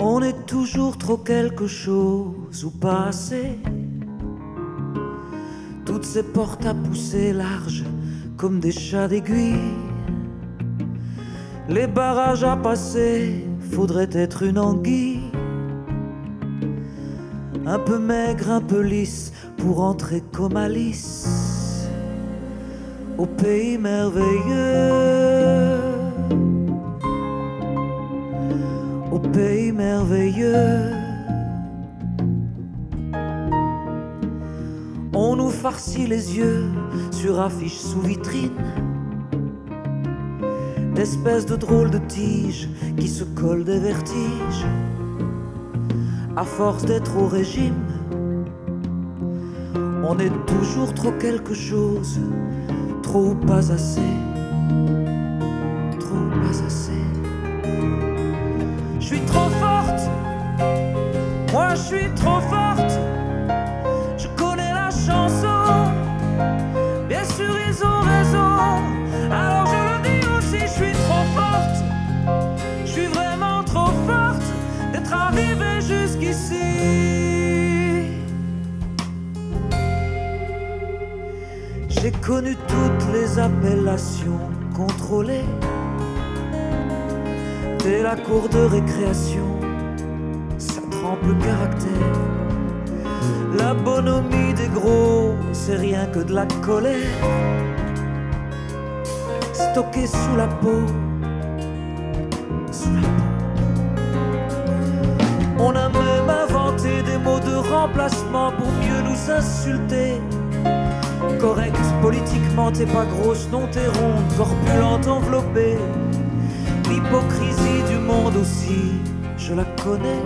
On est toujours trop quelque chose ou pas assez. Toutes ces portes à pousser larges comme des chats d'aiguille. Les barrages à passer, faudrait être une anguille. Un peu maigre, un peu lisse, pour entrer comme Alice au pays merveilleux. Pays merveilleux. On nous farcit les yeux sur affiches sous vitrine d'espèces de drôles de tiges qui se collent des vertiges. À force d'être au régime, on est toujours trop quelque chose, trop ou pas assez, suis trop forte, moi je suis trop forte, je connais la chanson, bien sûr ils ont raison, alors je le dis aussi, je suis trop forte, je suis vraiment trop forte d'être arrivée jusqu'ici. J'ai connu toutes les appellations contrôlées. Dès la cour de récréation, ça trempe le caractère. La bonhomie des gros, c'est rien que de la colère. Stockée sous la peau, sous la peau. On a même inventé des mots de remplacement pour mieux nous insulter. Correct, politiquement t'es pas grosse, non t'es ronde, corpulente, enveloppée. L'hypocrisie du monde aussi, je la connais.